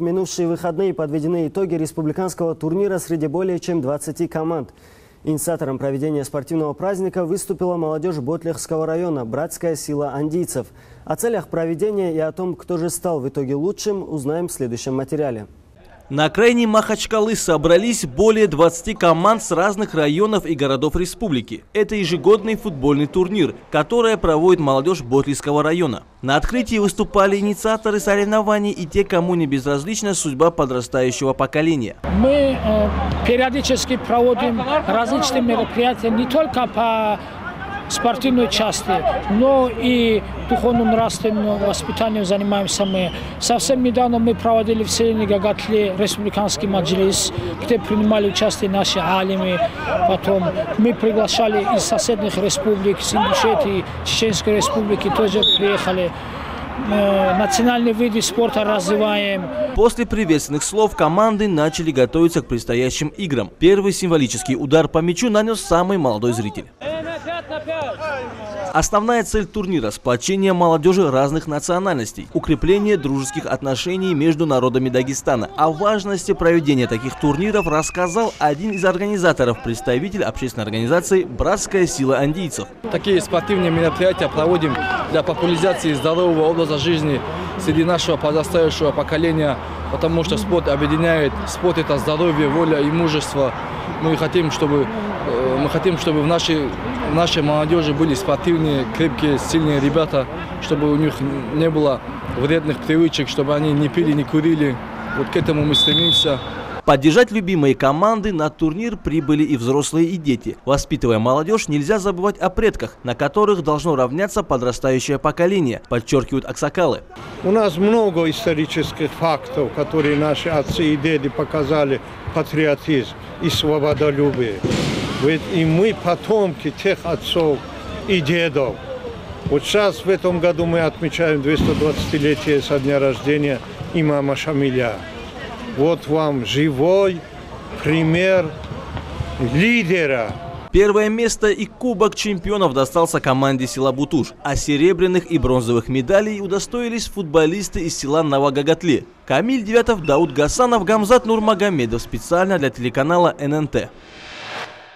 В минувшие выходные подведены итоги республиканского турнира среди более чем 20 команд. Инициатором проведения спортивного праздника выступила молодежь Ботлехского района «Братская сила андийцев». О целях проведения и о том, кто же стал в итоге лучшим, узнаем в следующем материале. На окраине Махачкалы собрались более 20 команд с разных районов и городов республики. Это ежегодный футбольный турнир, который проводит молодежь Ботлийского района. На открытии выступали инициаторы соревнований и те, кому не безразлична судьба подрастающего поколения. Мы э, периодически проводим различные мероприятия не только по спортивной части, но и духовно-нравственным воспитанием занимаемся мы. Совсем недавно мы проводили в селе Гагатле республиканский маджлис, где принимали участие наши алимы. Потом мы приглашали из соседних республик, с Ингушетии, Чеченской республики тоже приехали национальные виды спорта развиваем. После приветственных слов команды начали готовиться к предстоящим играм. Первый символический удар по мячу нанес самый молодой зритель. Основная цель турнира – сплочение молодежи разных национальностей, укрепление дружеских отношений между народами Дагестана. О важности проведения таких турниров рассказал один из организаторов, представитель общественной организации «Братская сила андийцев». Такие спортивные мероприятия проводим для популяризации здорового образа жизни среди нашего подрастающего поколения, потому что спорт объединяет, спорт – это здоровье, воля и мужество. Мы хотим, чтобы, э, мы хотим, чтобы в нашей, в нашей молодежи были спортивные, крепкие, сильные ребята, чтобы у них не было вредных привычек, чтобы они не пили, не курили. Вот к этому мы стремимся. Поддержать любимые команды на турнир прибыли и взрослые, и дети. Воспитывая молодежь, нельзя забывать о предках, на которых должно равняться подрастающее поколение, подчеркивают аксакалы. У нас много исторических фактов, которые наши отцы и деды показали патриотизм и свободолюбие. Ведь и мы потомки тех отцов и дедов. Вот сейчас в этом году мы отмечаем 220-летие со дня рождения имама Шамиля. Вот вам живой пример лидера. Первое место и Кубок чемпионов достался команде села Бутуш, а серебряных и бронзовых медалей удостоились футболисты из села Новогагатле. Камиль Девятов, Дауд Гасанов, Гамзат Нурмагомедов специально для телеканала ННТ.